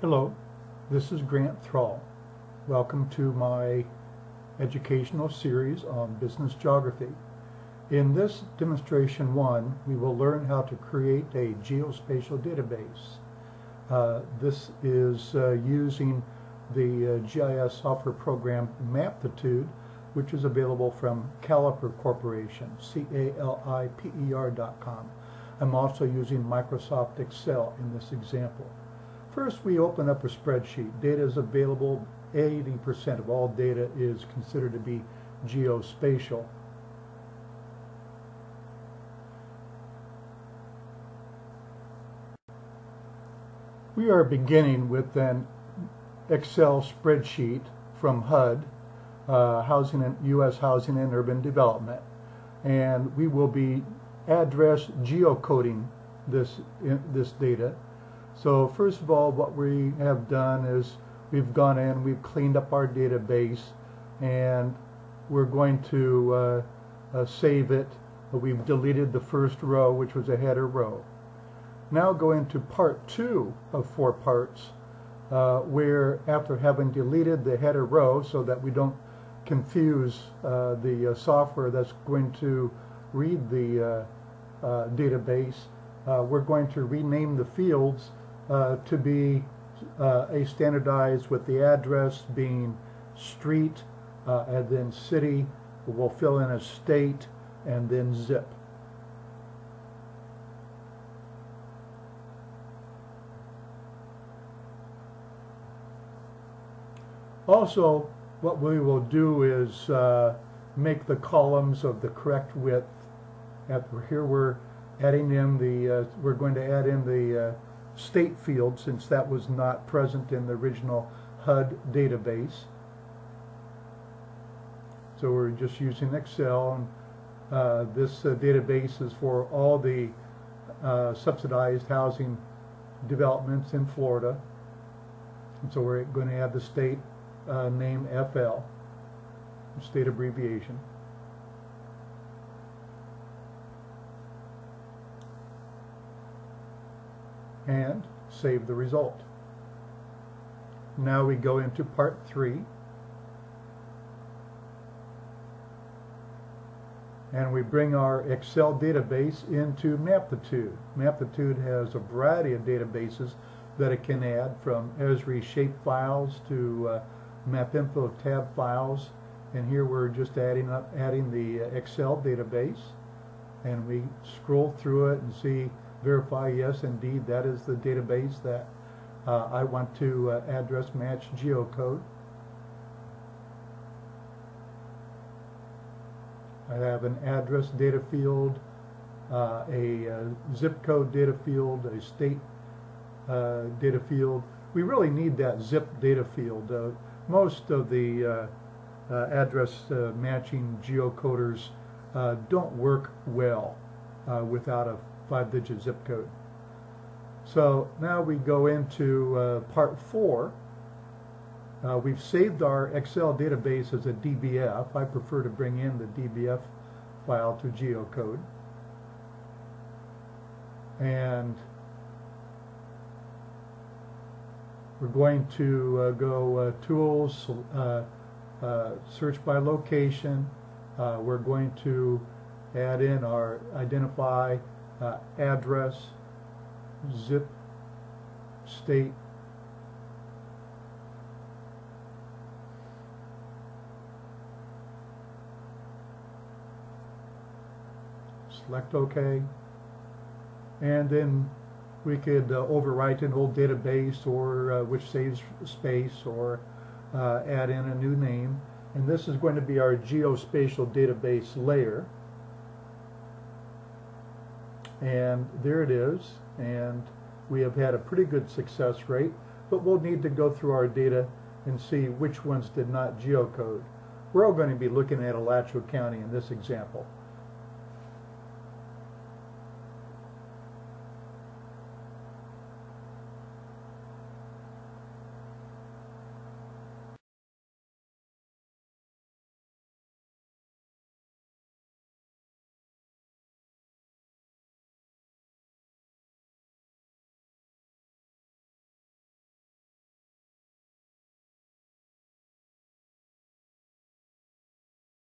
Hello, this is Grant Thrall. Welcome to my educational series on business geography. In this demonstration one, we will learn how to create a geospatial database. Uh, this is uh, using the uh, GIS software program Maptitude, which is available from Caliper Corporation, C-A-L-I-P-E-R dot com. I'm also using Microsoft Excel in this example. First, we open up a spreadsheet. Data is available. 80% of all data is considered to be geospatial. We are beginning with an Excel spreadsheet from HUD, uh, Housing and U.S. Housing and Urban Development, and we will be address geocoding this this data. So first of all, what we have done is we've gone in, we've cleaned up our database, and we're going to uh, uh, save it. We've deleted the first row, which was a header row. Now go into part two of four parts, uh, where after having deleted the header row so that we don't confuse uh, the uh, software that's going to read the uh, database, we're going to rename the fields to be a standardized with the address being street and then city. We'll fill in a state and then zip. Also, what we will do is uh, make the columns of the correct width. Here we're adding in the, uh, we're going to add in the uh, state field since that was not present in the original HUD database. So we're just using Excel and uh, this uh, database is for all the uh, subsidized housing developments in Florida. And so we're going to add the state uh, name FL, state abbreviation. And save the result. Now we go into part three. and we bring our Excel database into Maptitude. Maptitude has a variety of databases that it can add from Esri shape files to uh, mapinfo tab files and here we're just adding up adding the uh, Excel database and we scroll through it and see verify yes indeed that is the database that uh, I want to uh, address match geocode. I have an address data field uh, a uh, zip code data field a state uh, data field. We really need that zip data field. Most of the uh, uh, address uh, matching geocoders don't work well without a five-digit zip code. So now we go into part four. Uh, we've saved our Excel database as a DBF. I prefer to bring in the DBF file to geocode. And We're going to uh, go uh, tools, uh, uh, search by location. Uh, we're going to add in our identify address, zip, state, select OK, and then we could uh, overwrite an old database or uh, which saves space or uh, add in a new name. And this is going to be our geospatial database layer and there it is and we have had a pretty good success rate but we'll need to go through our data and see which ones did not geocode. We're all going to be looking at Alachua County in this example.